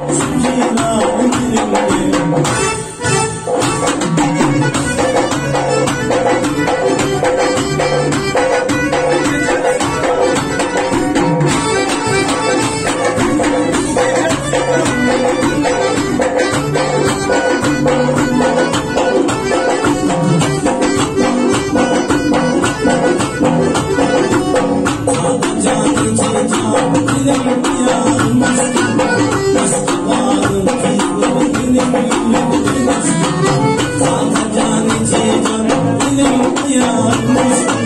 Thank you. आँखों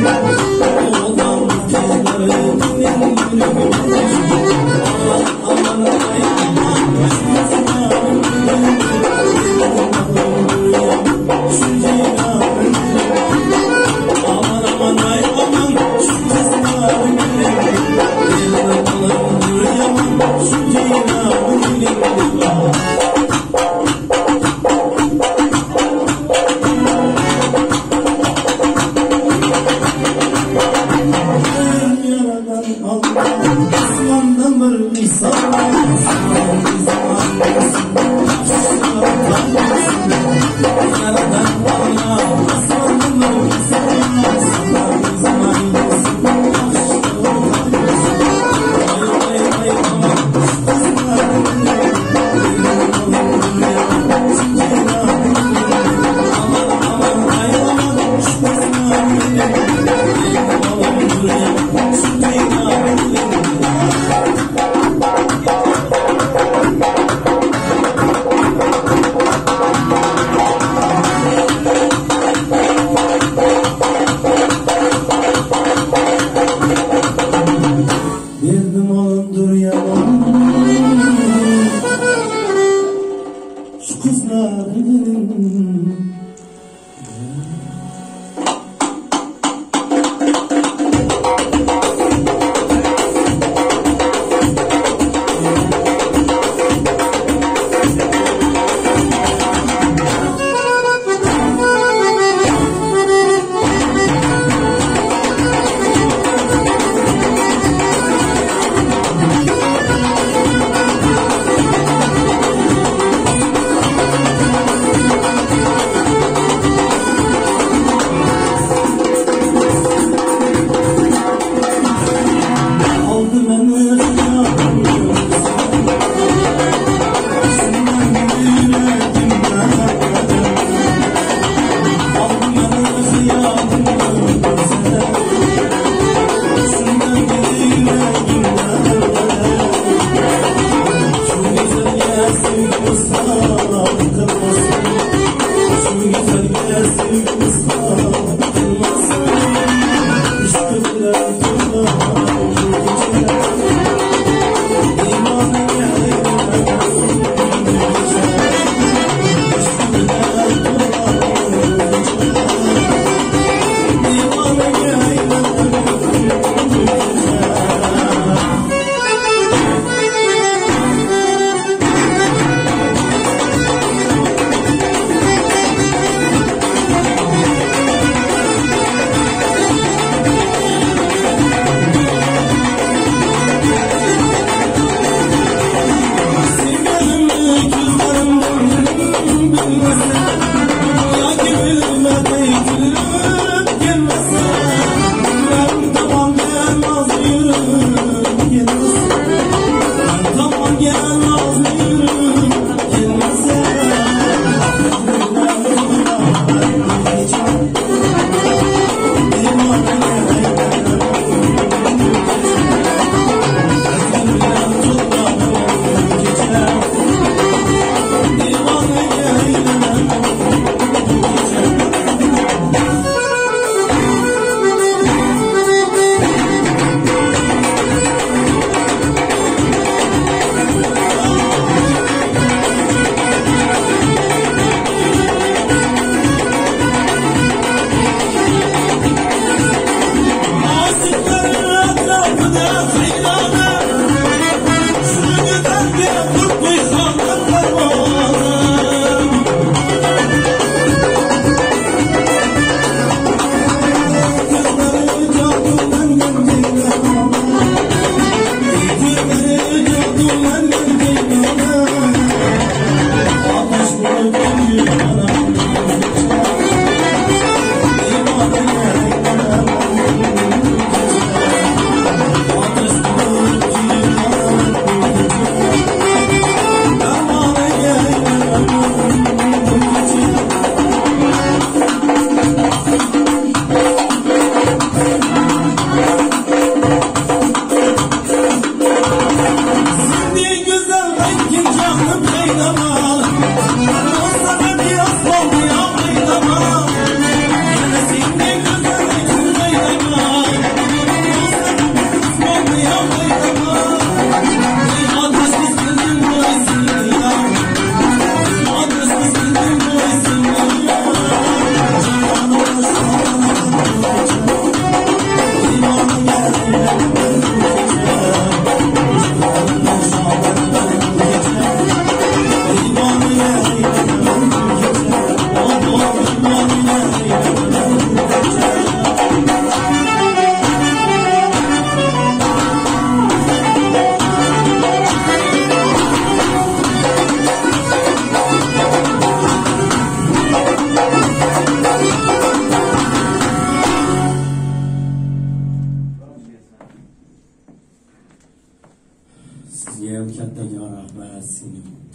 СМИ.